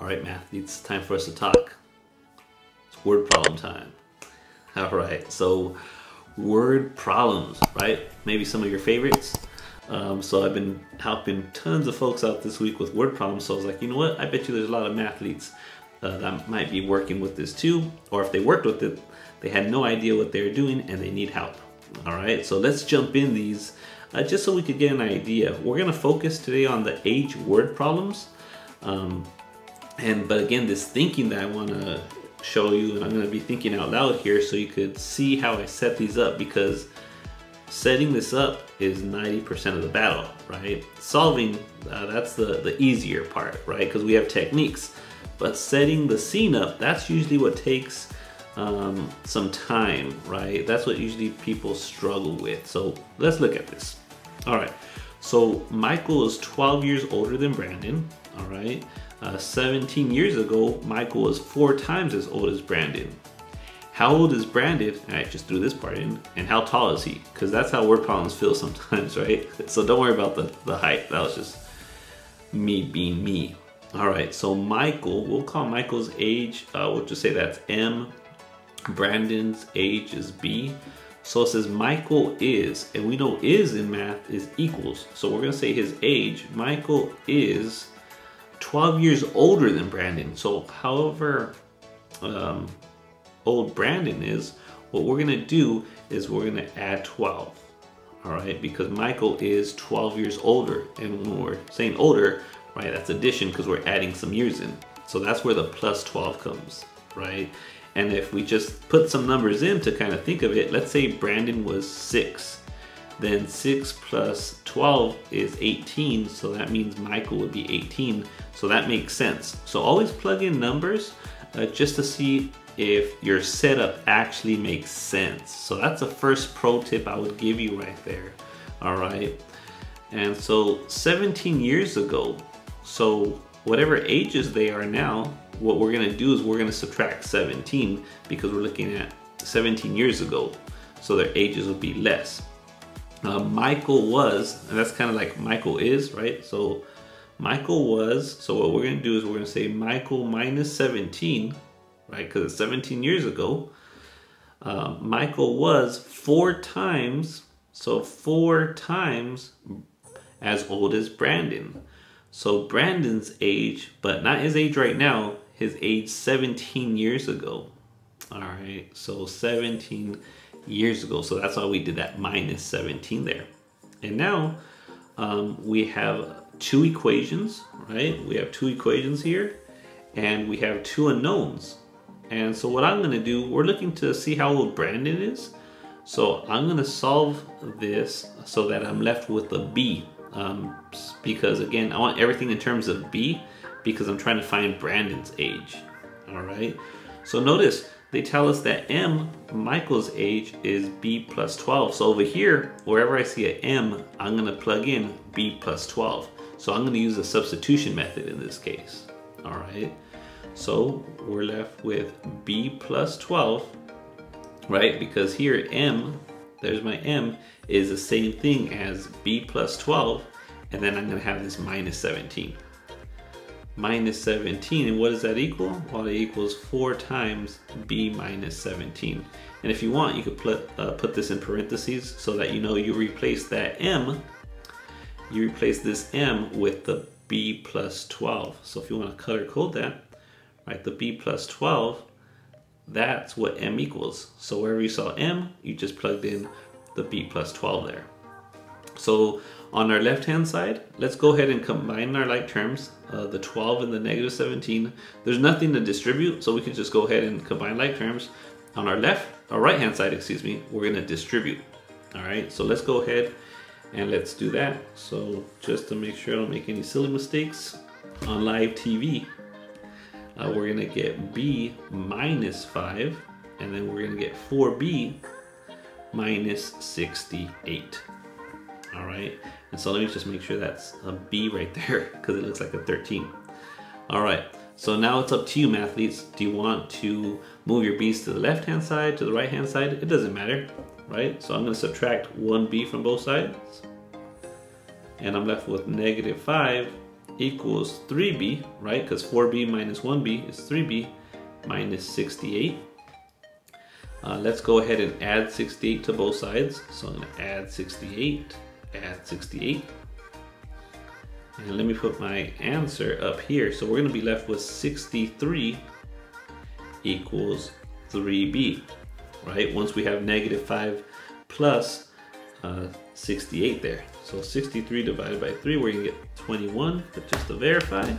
All right, math, it's time for us to talk. It's word problem time. All right, so word problems, right? Maybe some of your favorites. Um, so I've been helping tons of folks out this week with word problems. So I was like, you know what? I bet you there's a lot of mathletes uh, that might be working with this too. Or if they worked with it, they had no idea what they were doing and they need help. All right, so let's jump in these uh, just so we could get an idea. We're gonna focus today on the age word problems. Um, and but again, this thinking that I wanna show you, and I'm gonna be thinking out loud here so you could see how I set these up because setting this up is 90% of the battle, right? Solving, uh, that's the, the easier part, right? Because we have techniques. But setting the scene up, that's usually what takes um, some time, right? That's what usually people struggle with. So let's look at this. All right, so Michael is 12 years older than Brandon, all right? Uh, 17 years ago, Michael was four times as old as Brandon. How old is Brandon? I just threw this part in. And how tall is he? Because that's how word problems feel sometimes, right? So don't worry about the, the height. That was just me being me. All right, so Michael, we'll call Michael's age, uh, we'll just say that's M. Brandon's age is B. So it says Michael is, and we know is in math is equals. So we're gonna say his age, Michael is 12 years older than Brandon. So however um, old Brandon is, what we're gonna do is we're gonna add 12. All right, because Michael is 12 years older. And when we're saying older, right, that's addition because we're adding some years in. So that's where the plus 12 comes, right? And if we just put some numbers in to kind of think of it, let's say Brandon was six, then six plus 12 is 18. So that means Michael would be 18. So that makes sense. So always plug in numbers uh, just to see if your setup actually makes sense. So that's the first pro tip I would give you right there. All right. And so 17 years ago, so whatever ages they are now, what we're gonna do is we're gonna subtract 17 because we're looking at 17 years ago. So their ages would be less. Uh, Michael was, and that's kind of like Michael is, right? So Michael was, so what we're gonna do is we're gonna say Michael minus 17, right? Because it's 17 years ago. Uh, Michael was four times, so four times as old as Brandon. So Brandon's age, but not his age right now, his age 17 years ago. All right, so 17 years ago. So that's why we did that minus 17 there. And now um, we have two equations, right? We have two equations here and we have two unknowns. And so what I'm gonna do, we're looking to see how old Brandon is. So I'm gonna solve this so that I'm left with a B um, because again, I want everything in terms of B because I'm trying to find Brandon's age. All right. So notice they tell us that M, Michael's age, is B plus 12. So over here, wherever I see an M, I'm gonna plug in B plus 12. So I'm gonna use a substitution method in this case. All right. So we're left with B plus 12, right? Because here M, there's my M, is the same thing as b plus 12, and then I'm gonna have this minus 17. Minus 17, and what does that equal? Well, it equals four times b minus 17. And if you want, you could put, uh, put this in parentheses so that you know you replace that m, you replace this m with the b plus 12. So if you wanna color code that, right, the b plus 12, that's what m equals. So wherever you saw m, you just plugged in the b plus 12 there. So on our left hand side, let's go ahead and combine our like terms, uh, the 12 and the negative 17. There's nothing to distribute, so we can just go ahead and combine like terms. On our left, our right hand side, excuse me, we're gonna distribute. All right, so let's go ahead and let's do that. So just to make sure I don't make any silly mistakes on live TV, uh, we're gonna get b minus 5, and then we're gonna get 4b minus 68. All right, and so let me just make sure that's a B right there because it looks like a 13. All right, so now it's up to you, mathletes. Do you want to move your B's to the left-hand side, to the right-hand side? It doesn't matter, right? So I'm gonna subtract one B from both sides. And I'm left with negative five equals 3b, right? Because 4b minus 1b is 3b minus 68. Uh, let's go ahead and add 68 to both sides. So I'm going to add 68, add 68. And let me put my answer up here. So we're going to be left with 63 equals 3b, right? Once we have negative 5 plus uh, 68 there. So 63 divided by 3, we're going to get 21. But just to verify,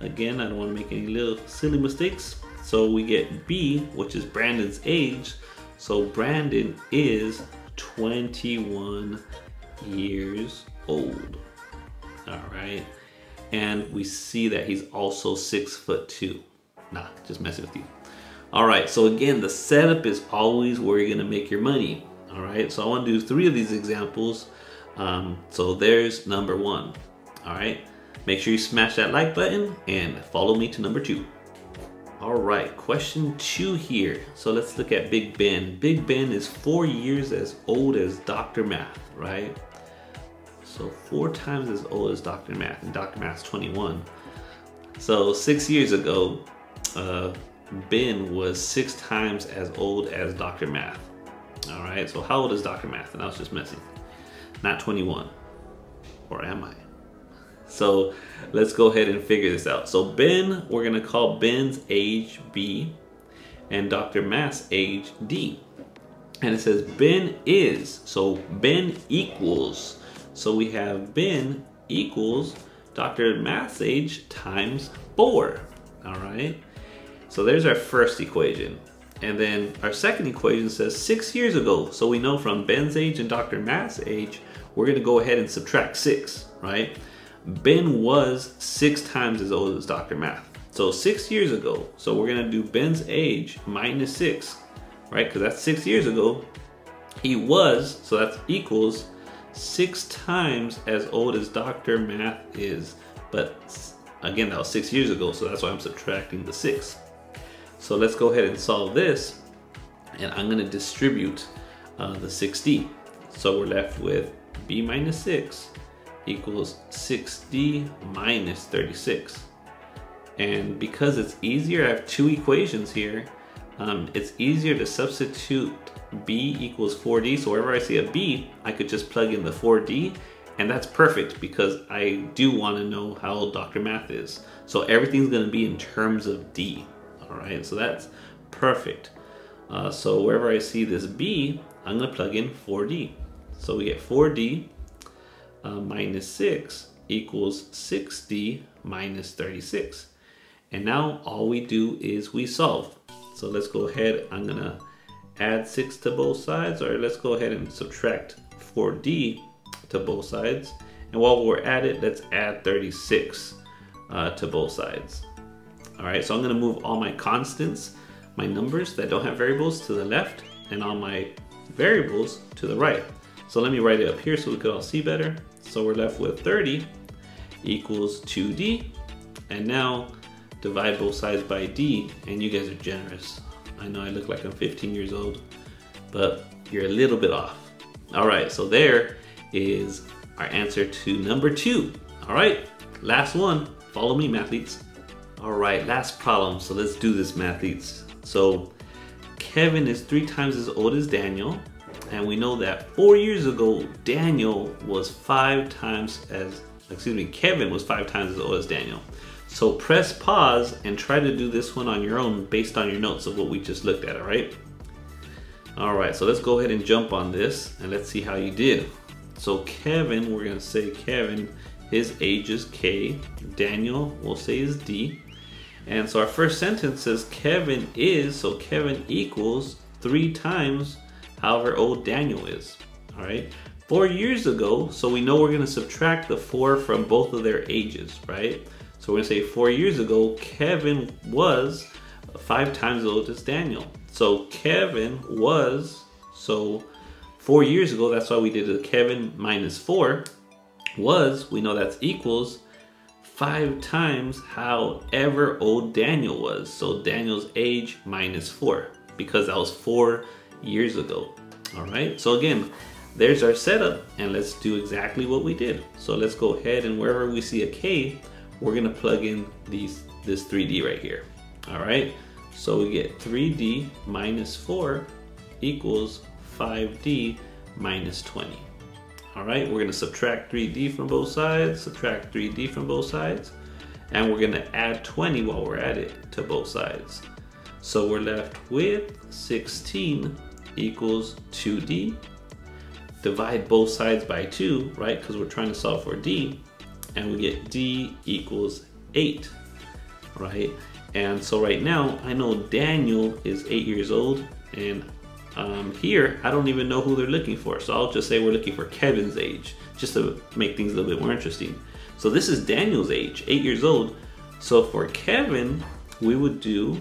again, I don't want to make any little silly mistakes. So we get B, which is Brandon's age. So Brandon is 21 years old. All right. And we see that he's also six foot two. Nah, just messing with you. All right, so again, the setup is always where you're gonna make your money. All right, so I wanna do three of these examples. Um, so there's number one. All right, make sure you smash that like button and follow me to number two. All right, question two here. So let's look at Big Ben. Big Ben is four years as old as Dr. Math, right? So four times as old as Dr. Math, and Dr. Math's 21. So six years ago, uh, Ben was six times as old as Dr. Math. All right, so how old is Dr. Math? And I was just messing. Not 21. Or am I? So let's go ahead and figure this out. So Ben, we're gonna call Ben's age B and Dr. Math's age D. And it says Ben is, so Ben equals. So we have Ben equals Dr. Math's age times four, all right? So there's our first equation. And then our second equation says six years ago. So we know from Ben's age and Dr. Math's age, we're gonna go ahead and subtract six, right? Ben was six times as old as Dr. Math. So six years ago, so we're gonna do Ben's age minus six, right? Because that's six years ago. He was, so that's equals six times as old as Dr. Math is. But again, that was six years ago, so that's why I'm subtracting the six. So let's go ahead and solve this. And I'm gonna distribute uh, the 6D. So we're left with B minus six equals 6D minus 36. And because it's easier, I have two equations here. Um, it's easier to substitute B equals 4D. So wherever I see a B, I could just plug in the 4D and that's perfect because I do want to know how Dr. Math is. So everything's going to be in terms of D. All right, so that's perfect. Uh, so wherever I see this B, I'm gonna plug in 4D. So we get 4D uh, minus 6 equals 6D minus 36. And now all we do is we solve. So let's go ahead, I'm gonna add 6 to both sides, or let's go ahead and subtract 4D to both sides. And while we're at it, let's add 36 uh, to both sides. All right, so I'm gonna move all my constants, my numbers that don't have variables to the left and all my variables to the right. So let me write it up here so we could all see better. So we're left with 30 equals 2D. And now divide both sides by D and you guys are generous. I know I look like I'm 15 years old, but you're a little bit off. All right, so there is our answer to number two. All right, last one. Follow me, mathletes. All right, last problem. So let's do this, mathletes. So Kevin is three times as old as Daniel. And we know that four years ago, Daniel was five times as, excuse me, Kevin was five times as old as Daniel. So press pause and try to do this one on your own based on your notes of what we just looked at, all right? All right, so let's go ahead and jump on this and let's see how you did. So Kevin, we're gonna say Kevin, his age is K. Daniel, we'll say is D. And so our first sentence says Kevin is, so Kevin equals three times however old Daniel is. All right. Four years ago, so we know we're to subtract the four from both of their ages, right? So we're to say four years ago, Kevin was five times as old as Daniel. So Kevin was, so four years ago, that's why we did a Kevin minus four, was, we know that's equals five times however old Daniel was. So Daniel's age minus four because that was four years ago. All right, so again, there's our setup and let's do exactly what we did. So let's go ahead and wherever we see a K, we're gonna plug in these this 3D right here. All right, so we get 3D minus 4 equals 5D minus 20. All right, we're gonna subtract 3D from both sides, subtract 3D from both sides, and we're gonna add 20 while we're at it to both sides. So we're left with 16 equals 2D. Divide both sides by 2, right? Because we're trying to solve for D. And we get D equals 8, right? And so right now, I know Daniel is 8 years old. And um, here, I don't even know who they're looking for. So I'll just say we're looking for Kevin's age, just to make things a little bit more interesting. So this is Daniel's age, 8 years old. So for Kevin, we would do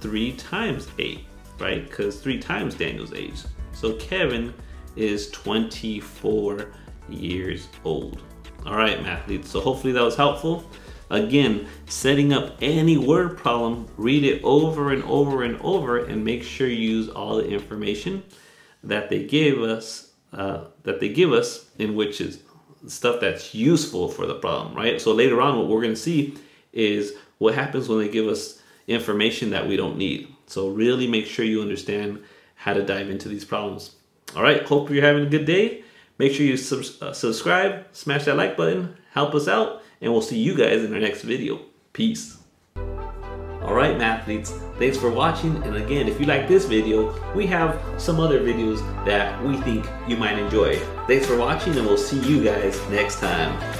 3 times 8 right? Because three times Daniel's age. So Kevin is 24 years old. All right, mathletes. So hopefully that was helpful. Again, setting up any word problem, read it over and over and over and make sure you use all the information that they give us, uh, that they give us in which is stuff that's useful for the problem, right? So later on, what we're gonna see is what happens when they give us information that we don't need. So really make sure you understand how to dive into these problems. All right, hope you're having a good day. Make sure you sub uh, subscribe, smash that like button, help us out, and we'll see you guys in our next video. Peace. All right, mathletes, thanks for watching. And again, if you like this video, we have some other videos that we think you might enjoy. Thanks for watching, and we'll see you guys next time.